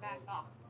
back off.